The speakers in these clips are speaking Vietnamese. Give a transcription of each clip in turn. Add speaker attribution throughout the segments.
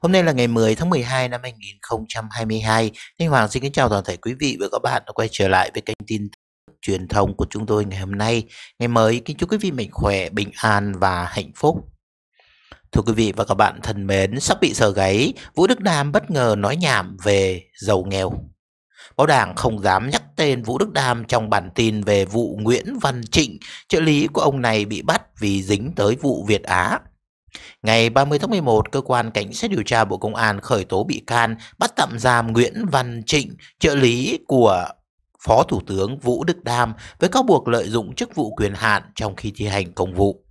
Speaker 1: Hôm nay là ngày 10 tháng 12 năm 2022. Thanh Hoàng xin kính chào toàn thể quý vị và các bạn đã quay trở lại với kênh tin truyền thông của chúng tôi ngày hôm nay. Ngày mới kính chúc quý vị mạnh khỏe, bình an và hạnh phúc. Thưa quý vị và các bạn thân mến, sắp bị sờ gáy, Vũ Đức Đam bất ngờ nói nhảm về giàu nghèo. Báo Đảng không dám nhắc tên Vũ Đức Đam trong bản tin về vụ Nguyễn Văn Trịnh, trợ lý của ông này bị bắt vì dính tới vụ Việt Á. Ngày 30 tháng 11, cơ quan cảnh sát điều tra Bộ Công an khởi tố bị can, bắt tạm giam Nguyễn Văn Trịnh, trợ lý của Phó Thủ tướng Vũ Đức Đam với cáo buộc lợi dụng chức vụ quyền hạn trong khi thi hành công vụ.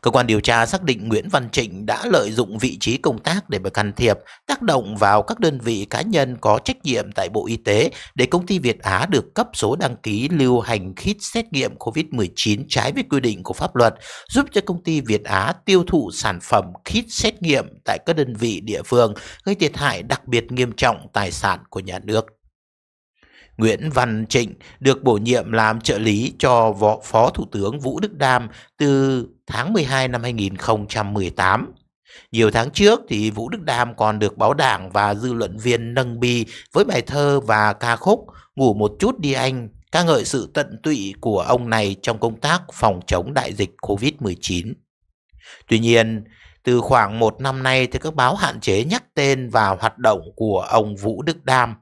Speaker 1: Cơ quan điều tra xác định Nguyễn Văn Trịnh đã lợi dụng vị trí công tác để mà can thiệp, tác động vào các đơn vị cá nhân có trách nhiệm tại Bộ Y tế để công ty Việt Á được cấp số đăng ký lưu hành kit xét nghiệm COVID-19 trái với quy định của pháp luật, giúp cho công ty Việt Á tiêu thụ sản phẩm kit xét nghiệm tại các đơn vị địa phương, gây thiệt hại đặc biệt nghiêm trọng tài sản của nhà nước. Nguyễn Văn Trịnh được bổ nhiệm làm trợ lý cho Phó Thủ tướng Vũ Đức Đam từ tháng 12 năm 2018. Nhiều tháng trước thì Vũ Đức Đam còn được báo đảng và dư luận viên nâng bi với bài thơ và ca khúc Ngủ một chút đi anh ca ngợi sự tận tụy của ông này trong công tác phòng chống đại dịch COVID-19. Tuy nhiên, từ khoảng một năm nay thì các báo hạn chế nhắc tên và hoạt động của ông Vũ Đức Đam.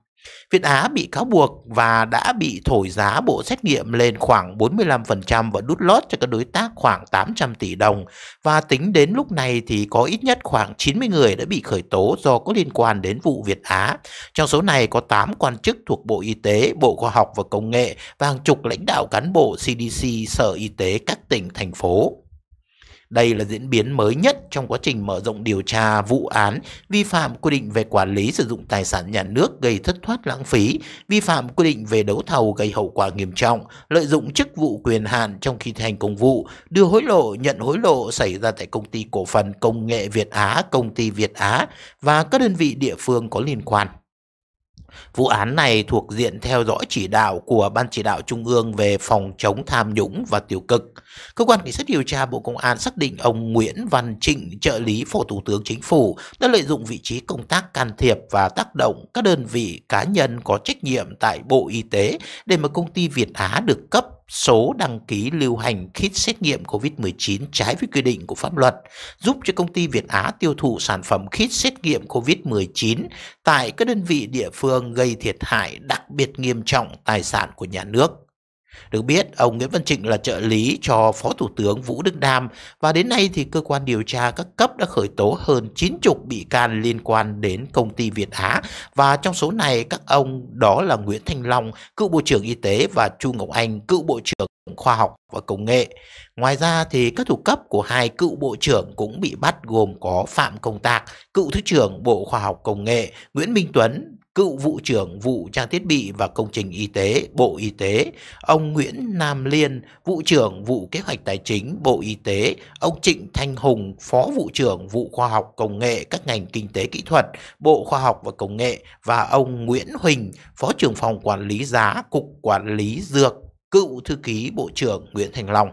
Speaker 1: Việt Á bị cáo buộc và đã bị thổi giá bộ xét nghiệm lên khoảng 45% và đút lót cho các đối tác khoảng 800 tỷ đồng. Và tính đến lúc này thì có ít nhất khoảng 90 người đã bị khởi tố do có liên quan đến vụ Việt Á. Trong số này có 8 quan chức thuộc Bộ Y tế, Bộ Khoa học và Công nghệ và hàng chục lãnh đạo cán bộ CDC, Sở Y tế các tỉnh, thành phố. Đây là diễn biến mới nhất trong quá trình mở rộng điều tra vụ án vi phạm quy định về quản lý sử dụng tài sản nhà nước gây thất thoát lãng phí, vi phạm quy định về đấu thầu gây hậu quả nghiêm trọng, lợi dụng chức vụ quyền hạn trong khi thi hành công vụ, đưa hối lộ, nhận hối lộ xảy ra tại công ty cổ phần công nghệ Việt Á, công ty Việt Á và các đơn vị địa phương có liên quan. Vụ án này thuộc diện theo dõi chỉ đạo của Ban chỉ đạo Trung ương về phòng chống tham nhũng và tiêu cực. Cơ quan cảnh sát điều tra Bộ Công an xác định ông Nguyễn Văn Trịnh, trợ lý Phó Thủ tướng Chính phủ, đã lợi dụng vị trí công tác can thiệp và tác động các đơn vị cá nhân có trách nhiệm tại Bộ Y tế để mà công ty Việt Á được cấp số đăng ký lưu hành kit xét nghiệm COVID-19 trái với quy định của pháp luật, giúp cho công ty Việt Á tiêu thụ sản phẩm kit xét nghiệm COVID-19 tại các đơn vị địa phương gây thiệt hại đặc biệt nghiêm trọng tài sản của nhà nước. Được biết, ông Nguyễn Văn Trịnh là trợ lý cho Phó Thủ tướng Vũ Đức Đam và đến nay thì cơ quan điều tra các cấp đã khởi tố hơn 90 bị can liên quan đến công ty Việt Á và trong số này các ông đó là Nguyễn Thanh Long, cựu Bộ trưởng Y tế và Chu Ngọc Anh, cựu Bộ trưởng Khoa học và Công nghệ. Ngoài ra thì các thủ cấp của hai cựu bộ trưởng cũng bị bắt gồm có Phạm Công Tạc, cựu Thứ trưởng Bộ Khoa học Công nghệ, Nguyễn Minh Tuấn, cựu vụ trưởng vụ trang thiết bị và công trình y tế Bộ Y tế, ông Nguyễn Nam Liên, vụ trưởng vụ kế hoạch tài chính Bộ Y tế, ông Trịnh Thanh Hùng, phó vụ trưởng vụ khoa học công nghệ các ngành kinh tế kỹ thuật Bộ Khoa học và Công nghệ và ông Nguyễn Huỳnh, phó trưởng phòng quản lý giá Cục Quản lý Dược, cựu thư ký Bộ trưởng Nguyễn Thành Long.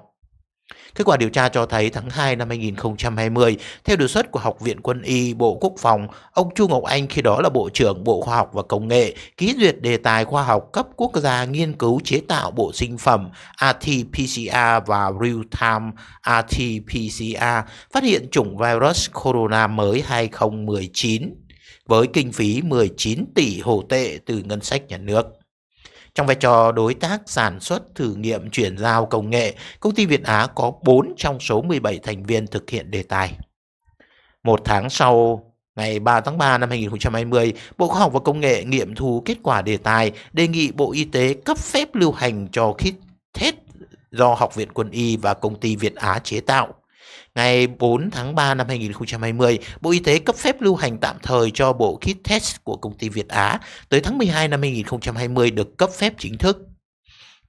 Speaker 1: Kết quả điều tra cho thấy tháng 2 năm 2020, theo đề xuất của Học viện Quân y Bộ Quốc phòng, ông Chu Ngọc Anh khi đó là Bộ trưởng Bộ Khoa học và Công nghệ ký duyệt đề tài khoa học cấp quốc gia nghiên cứu chế tạo bộ sinh phẩm RT-PCR và Real-Time RT-PCR phát hiện chủng virus corona mới 2019 với kinh phí 19 tỷ hồ tệ từ ngân sách nhà nước. Trong vai trò đối tác sản xuất thử nghiệm chuyển giao công nghệ, công ty Việt Á có 4 trong số 17 thành viên thực hiện đề tài. Một tháng sau, ngày 3 tháng 3 năm 2020, Bộ Khoa học và Công nghệ nghiệm thu kết quả đề tài đề nghị Bộ Y tế cấp phép lưu hành cho kit test do Học viện Quân y và công ty Việt Á chế tạo. Ngày 4 tháng 3 năm 2020, Bộ Y tế cấp phép lưu hành tạm thời cho bộ kit test của công ty Việt Á. Tới tháng 12 năm 2020 được cấp phép chính thức.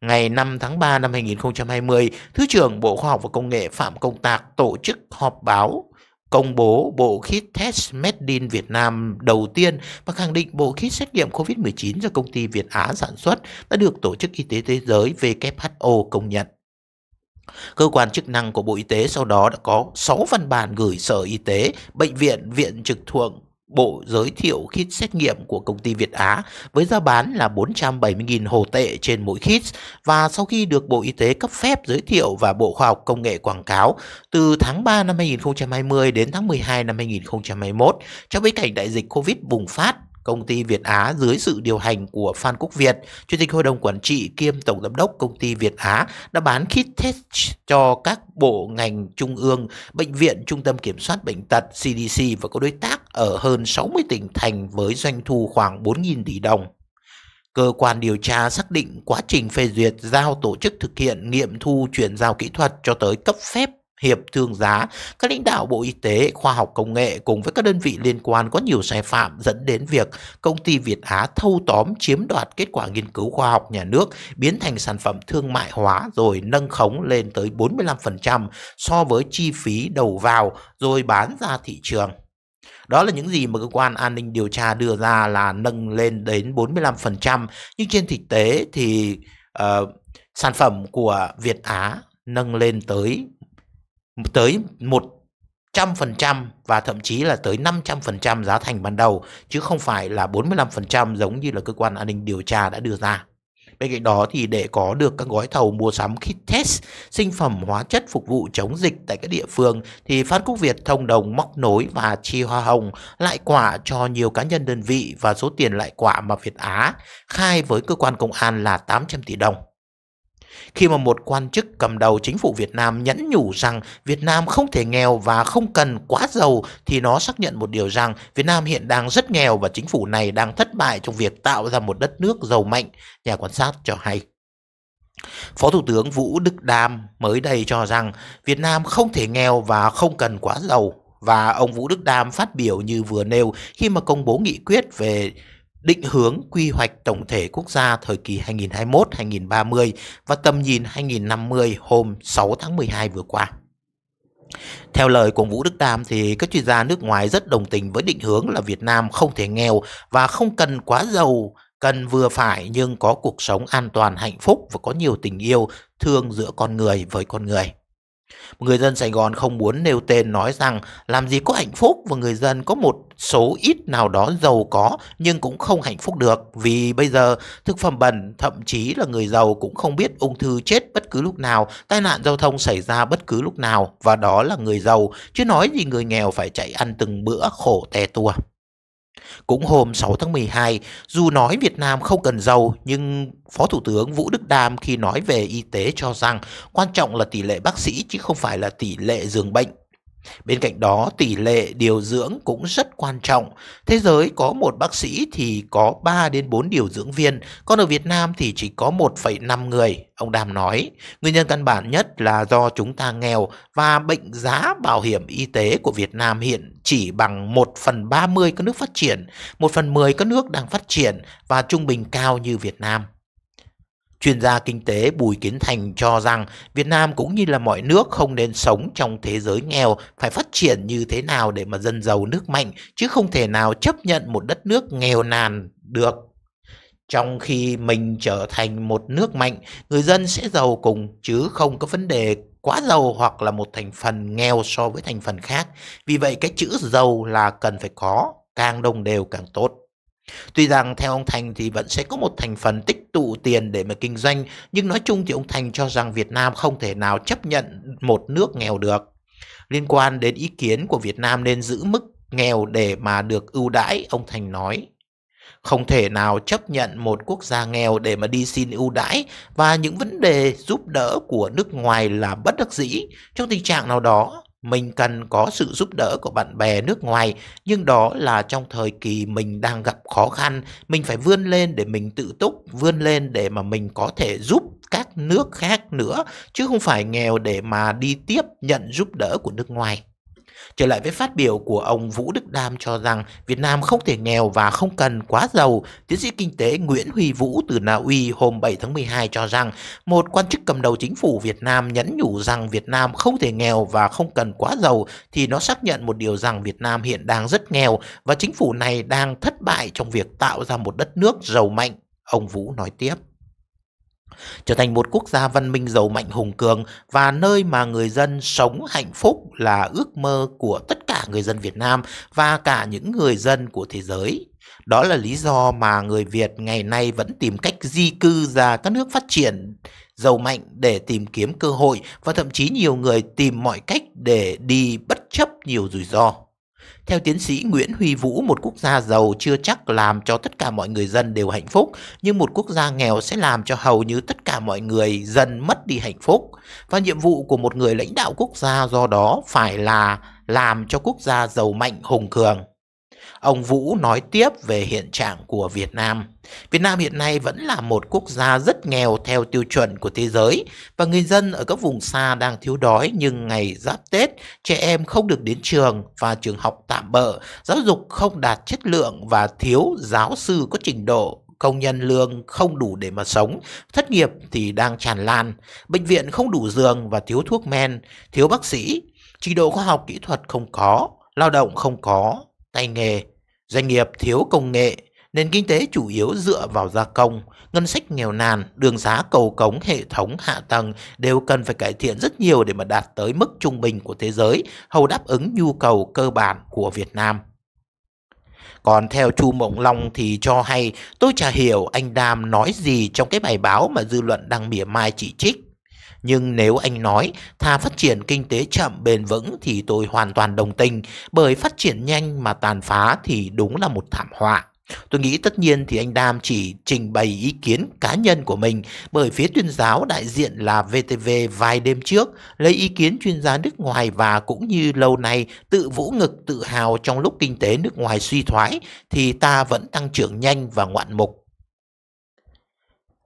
Speaker 1: Ngày 5 tháng 3 năm 2020, Thứ trưởng Bộ Khoa học và Công nghệ Phạm Công Tạc tổ chức họp báo công bố bộ kit test Made in Việt Nam đầu tiên và khẳng định bộ kit xét nghiệm COVID-19 do công ty Việt Á sản xuất đã được Tổ chức Y tế Thế giới WHO công nhận. Cơ quan chức năng của Bộ Y tế sau đó đã có 6 văn bản gửi Sở Y tế, Bệnh viện, Viện trực thuộc Bộ giới thiệu kit xét nghiệm của công ty Việt Á với giá bán là 470.000 hồ tệ trên mỗi kit. Và sau khi được Bộ Y tế cấp phép giới thiệu và Bộ Khoa học Công nghệ quảng cáo từ tháng 3 năm 2020 đến tháng 12 năm 2021 trong bối cảnh đại dịch Covid bùng phát công ty Việt Á dưới sự điều hành của Phan Quốc Việt, Chủ tịch Hội đồng Quản trị kiêm Tổng Giám đốc công ty Việt Á đã bán kit test cho các bộ ngành trung ương, bệnh viện, trung tâm kiểm soát bệnh tật, CDC và có đối tác ở hơn 60 tỉnh thành với doanh thu khoảng 4.000 tỷ đồng. Cơ quan điều tra xác định quá trình phê duyệt giao tổ chức thực hiện nghiệm thu chuyển giao kỹ thuật cho tới cấp phép hiệp thương giá, các lãnh đạo Bộ Y tế, Khoa học Công nghệ cùng với các đơn vị liên quan có nhiều sai phạm dẫn đến việc công ty Việt Á thâu tóm chiếm đoạt kết quả nghiên cứu khoa học nhà nước biến thành sản phẩm thương mại hóa rồi nâng khống lên tới 45% so với chi phí đầu vào rồi bán ra thị trường. Đó là những gì mà cơ quan an ninh điều tra đưa ra là nâng lên đến 45%, nhưng trên thực tế thì uh, sản phẩm của Việt Á nâng lên tới tới 100% và thậm chí là tới 500% giá thành ban đầu chứ không phải là 45% giống như là cơ quan an ninh điều tra đã đưa ra. Bên cạnh đó thì để có được các gói thầu mua sắm kit test, sinh phẩm hóa chất phục vụ chống dịch tại các địa phương thì Phan Quốc Việt thông đồng móc nối và chi hoa hồng lại quả cho nhiều cá nhân đơn vị và số tiền lại quả mà Việt Á khai với cơ quan công an là 800 tỷ đồng. Khi mà một quan chức cầm đầu chính phủ Việt Nam nhẫn nhủ rằng Việt Nam không thể nghèo và không cần quá giàu thì nó xác nhận một điều rằng Việt Nam hiện đang rất nghèo và chính phủ này đang thất bại trong việc tạo ra một đất nước giàu mạnh, nhà quan sát cho hay. Phó Thủ tướng Vũ Đức Đam mới đây cho rằng Việt Nam không thể nghèo và không cần quá giàu và ông Vũ Đức Đam phát biểu như vừa nêu khi mà công bố nghị quyết về định hướng quy hoạch tổng thể quốc gia thời kỳ 2021-2030 và tầm nhìn 2050 hôm 6 tháng 12 vừa qua. Theo lời của Vũ Đức Đam thì các chuyên gia nước ngoài rất đồng tình với định hướng là Việt Nam không thể nghèo và không cần quá giàu, cần vừa phải nhưng có cuộc sống an toàn hạnh phúc và có nhiều tình yêu thương giữa con người với con người. Người dân Sài Gòn không muốn nêu tên nói rằng làm gì có hạnh phúc và người dân có một số ít nào đó giàu có nhưng cũng không hạnh phúc được vì bây giờ thực phẩm bẩn thậm chí là người giàu cũng không biết ung thư chết bất cứ lúc nào, tai nạn giao thông xảy ra bất cứ lúc nào và đó là người giàu chứ nói gì người nghèo phải chạy ăn từng bữa khổ tè tua. Cũng hôm 6 tháng 12, dù nói Việt Nam không cần giàu, nhưng Phó Thủ tướng Vũ Đức Đam khi nói về y tế cho rằng quan trọng là tỷ lệ bác sĩ chứ không phải là tỷ lệ giường bệnh. Bên cạnh đó, tỷ lệ điều dưỡng cũng rất quan trọng. Thế giới có một bác sĩ thì có 3 đến 4 điều dưỡng viên, còn ở Việt Nam thì chỉ có 1,5 người. Ông Đàm nói, nguyên nhân căn bản nhất là do chúng ta nghèo và bệnh giá bảo hiểm y tế của Việt Nam hiện chỉ bằng 1 phần 30 các nước phát triển, 1 phần 10 các nước đang phát triển và trung bình cao như Việt Nam. Chuyên gia kinh tế Bùi Kiến Thành cho rằng Việt Nam cũng như là mọi nước không nên sống trong thế giới nghèo, phải phát triển như thế nào để mà dân giàu nước mạnh, chứ không thể nào chấp nhận một đất nước nghèo nàn được. Trong khi mình trở thành một nước mạnh, người dân sẽ giàu cùng chứ không có vấn đề quá giàu hoặc là một thành phần nghèo so với thành phần khác. Vì vậy cái chữ giàu là cần phải có, càng đồng đều càng tốt. Tuy rằng theo ông Thành thì vẫn sẽ có một thành phần tích tụ tiền để mà kinh doanh, nhưng nói chung thì ông Thành cho rằng Việt Nam không thể nào chấp nhận một nước nghèo được. Liên quan đến ý kiến của Việt Nam nên giữ mức nghèo để mà được ưu đãi, ông Thành nói. Không thể nào chấp nhận một quốc gia nghèo để mà đi xin ưu đãi và những vấn đề giúp đỡ của nước ngoài là bất đắc dĩ. Trong tình trạng nào đó, mình cần có sự giúp đỡ của bạn bè nước ngoài, nhưng đó là trong thời kỳ mình đang gặp khó khăn. Mình phải vươn lên để mình tự túc, vươn lên để mà mình có thể giúp các nước khác nữa, chứ không phải nghèo để mà đi tiếp nhận giúp đỡ của nước ngoài. Trở lại với phát biểu của ông Vũ Đức Đam cho rằng Việt Nam không thể nghèo và không cần quá giàu, tiến sĩ kinh tế Nguyễn Huy Vũ từ Na Uy hôm 7 tháng 12 cho rằng một quan chức cầm đầu chính phủ Việt Nam nhấn nhủ rằng Việt Nam không thể nghèo và không cần quá giàu thì nó xác nhận một điều rằng Việt Nam hiện đang rất nghèo và chính phủ này đang thất bại trong việc tạo ra một đất nước giàu mạnh, ông Vũ nói tiếp trở thành một quốc gia văn minh giàu mạnh hùng cường và nơi mà người dân sống hạnh phúc là ước mơ của tất cả người dân Việt Nam và cả những người dân của thế giới. Đó là lý do mà người Việt ngày nay vẫn tìm cách di cư ra các nước phát triển giàu mạnh để tìm kiếm cơ hội và thậm chí nhiều người tìm mọi cách để đi bất chấp nhiều rủi ro. Theo tiến sĩ Nguyễn Huy Vũ, một quốc gia giàu chưa chắc làm cho tất cả mọi người dân đều hạnh phúc, nhưng một quốc gia nghèo sẽ làm cho hầu như tất cả mọi người dân mất đi hạnh phúc. Và nhiệm vụ của một người lãnh đạo quốc gia do đó phải là làm cho quốc gia giàu mạnh hùng cường. Ông Vũ nói tiếp về hiện trạng của Việt Nam. Việt Nam hiện nay vẫn là một quốc gia rất nghèo theo tiêu chuẩn của thế giới và người dân ở các vùng xa đang thiếu đói nhưng ngày giáp Tết, trẻ em không được đến trường và trường học tạm bỡ, giáo dục không đạt chất lượng và thiếu giáo sư có trình độ công nhân lương không đủ để mà sống, thất nghiệp thì đang tràn lan, bệnh viện không đủ giường và thiếu thuốc men, thiếu bác sĩ, trình độ khoa học kỹ thuật không có, lao động không có, tay nghề, doanh nghiệp thiếu công nghệ, nền kinh tế chủ yếu dựa vào gia công, ngân sách nghèo nàn, đường xá cầu cống, hệ thống hạ tầng đều cần phải cải thiện rất nhiều để mà đạt tới mức trung bình của thế giới, hầu đáp ứng nhu cầu cơ bản của Việt Nam. Còn theo Chu Mộng Long thì cho hay tôi chả hiểu anh Đam nói gì trong cái bài báo mà dư luận đang mỉa mai chỉ trích. Nhưng nếu anh nói thà phát triển kinh tế chậm bền vững thì tôi hoàn toàn đồng tình, bởi phát triển nhanh mà tàn phá thì đúng là một thảm họa. Tôi nghĩ tất nhiên thì anh Đam chỉ trình bày ý kiến cá nhân của mình, bởi phía tuyên giáo đại diện là VTV vài đêm trước lấy ý kiến chuyên gia nước ngoài và cũng như lâu nay tự vũ ngực, tự hào trong lúc kinh tế nước ngoài suy thoái thì ta vẫn tăng trưởng nhanh và ngoạn mục.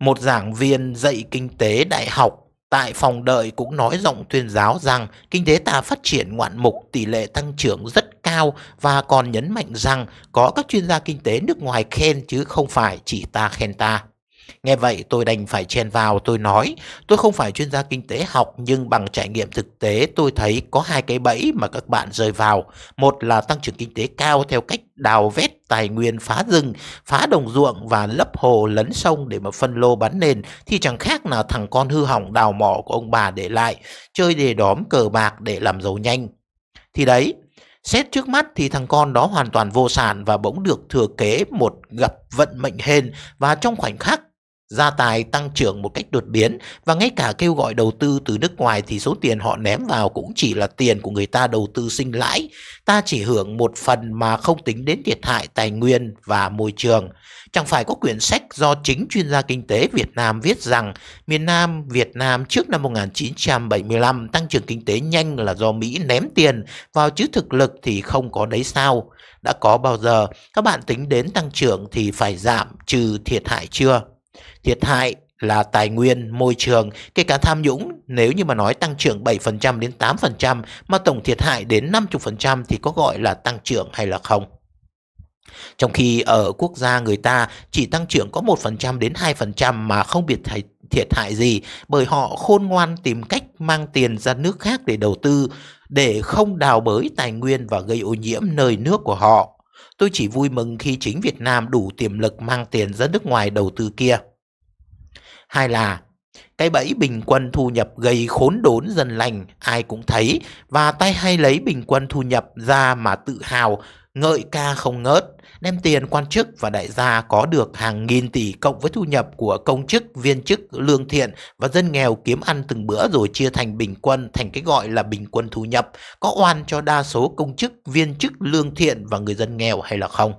Speaker 1: Một giảng viên dạy kinh tế đại học Tại phòng đợi cũng nói giọng tuyên giáo rằng kinh tế ta phát triển ngoạn mục, tỷ lệ tăng trưởng rất cao và còn nhấn mạnh rằng có các chuyên gia kinh tế nước ngoài khen chứ không phải chỉ ta khen ta. Nghe vậy tôi đành phải chen vào tôi nói tôi không phải chuyên gia kinh tế học nhưng bằng trải nghiệm thực tế tôi thấy có hai cái bẫy mà các bạn rơi vào. Một là tăng trưởng kinh tế cao theo cách đào vét tài nguyên phá rừng, phá đồng ruộng và lấp hồ lấn sông để mà phân lô bán nền thì chẳng khác nào thằng con hư hỏng đào mỏ của ông bà để lại, chơi đề đóm cờ bạc để làm giàu nhanh. Thì đấy, Xét trước mắt thì thằng con đó hoàn toàn vô sản và bỗng được thừa kế một gặp vận mệnh hên và trong khoảnh khắc gia tài tăng trưởng một cách đột biến và ngay cả kêu gọi đầu tư từ nước ngoài thì số tiền họ ném vào cũng chỉ là tiền của người ta đầu tư sinh lãi. Ta chỉ hưởng một phần mà không tính đến thiệt hại tài nguyên và môi trường. Chẳng phải có quyển sách do chính chuyên gia kinh tế Việt Nam viết rằng miền Nam, Việt Nam trước năm 1975 tăng trưởng kinh tế nhanh là do Mỹ ném tiền vào chứ thực lực thì không có đấy sao? Đã có bao giờ các bạn tính đến tăng trưởng thì phải giảm trừ thiệt hại chưa? Thiệt hại là tài nguyên, môi trường, kể cả tham nhũng, nếu như mà nói tăng trưởng 7% đến 8% mà tổng thiệt hại đến 50% thì có gọi là tăng trưởng hay là không? Trong khi ở quốc gia người ta chỉ tăng trưởng có 1% đến 2% mà không biết thiệt hại gì bởi họ khôn ngoan tìm cách mang tiền ra nước khác để đầu tư để không đào bới tài nguyên và gây ô nhiễm nơi nước của họ. Tôi chỉ vui mừng khi chính Việt Nam đủ tiềm lực mang tiền ra nước ngoài đầu tư kia. Hai là cái bẫy bình quân thu nhập gây khốn đốn dân lành ai cũng thấy và tay hay lấy bình quân thu nhập ra mà tự hào ngợi ca không ngớt đem tiền quan chức và đại gia có được hàng nghìn tỷ cộng với thu nhập của công chức, viên chức, lương thiện và dân nghèo kiếm ăn từng bữa rồi chia thành bình quân thành cái gọi là bình quân thu nhập có oan cho đa số công chức, viên chức, lương thiện và người dân nghèo hay là không?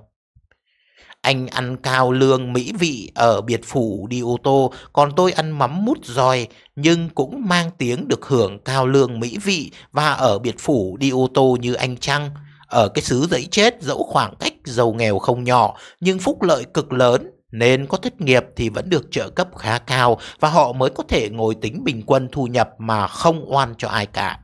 Speaker 1: Anh ăn cao lương mỹ vị ở biệt phủ đi ô tô, còn tôi ăn mắm mút giòi, nhưng cũng mang tiếng được hưởng cao lương mỹ vị và ở biệt phủ đi ô tô như anh Trăng. Ở cái xứ giấy chết dẫu khoảng cách giàu nghèo không nhỏ, nhưng phúc lợi cực lớn, nên có thất nghiệp thì vẫn được trợ cấp khá cao và họ mới có thể ngồi tính bình quân thu nhập mà không oan cho ai cả.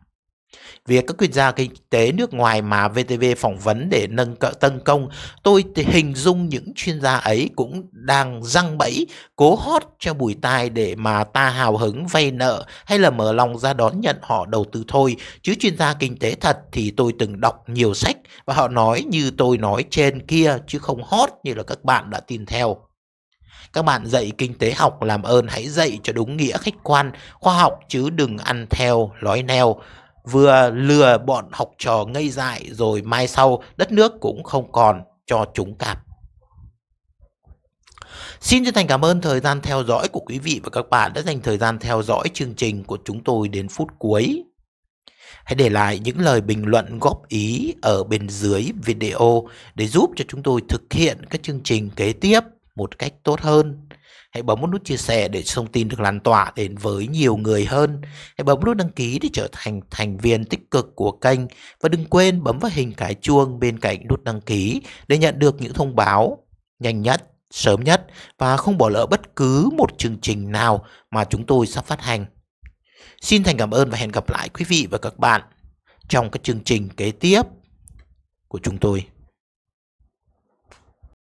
Speaker 1: Việc các chuyên gia kinh tế nước ngoài mà VTV phỏng vấn để nâng cỡ tân công, tôi thì hình dung những chuyên gia ấy cũng đang răng bẫy, cố hót cho bùi tai để mà ta hào hứng vay nợ hay là mở lòng ra đón nhận họ đầu tư thôi. Chứ chuyên gia kinh tế thật thì tôi từng đọc nhiều sách và họ nói như tôi nói trên kia chứ không hót như là các bạn đã tin theo. Các bạn dạy kinh tế học làm ơn hãy dạy cho đúng nghĩa khách quan, khoa học chứ đừng ăn theo, lói neo. Vừa lừa bọn học trò ngây dại rồi mai sau đất nước cũng không còn cho chúng cạp. Xin chân thành cảm ơn thời gian theo dõi của quý vị và các bạn đã dành thời gian theo dõi chương trình của chúng tôi đến phút cuối. Hãy để lại những lời bình luận góp ý ở bên dưới video để giúp cho chúng tôi thực hiện các chương trình kế tiếp một cách tốt hơn. Hãy bấm nút chia sẻ để thông tin được lan tỏa đến với nhiều người hơn. Hãy bấm nút đăng ký để trở thành thành viên tích cực của kênh và đừng quên bấm vào hình cái chuông bên cạnh nút đăng ký để nhận được những thông báo nhanh nhất, sớm nhất và không bỏ lỡ bất cứ một chương trình nào mà chúng tôi sắp phát hành. Xin thành cảm ơn và hẹn gặp lại quý vị và các bạn trong các chương trình kế tiếp của chúng tôi.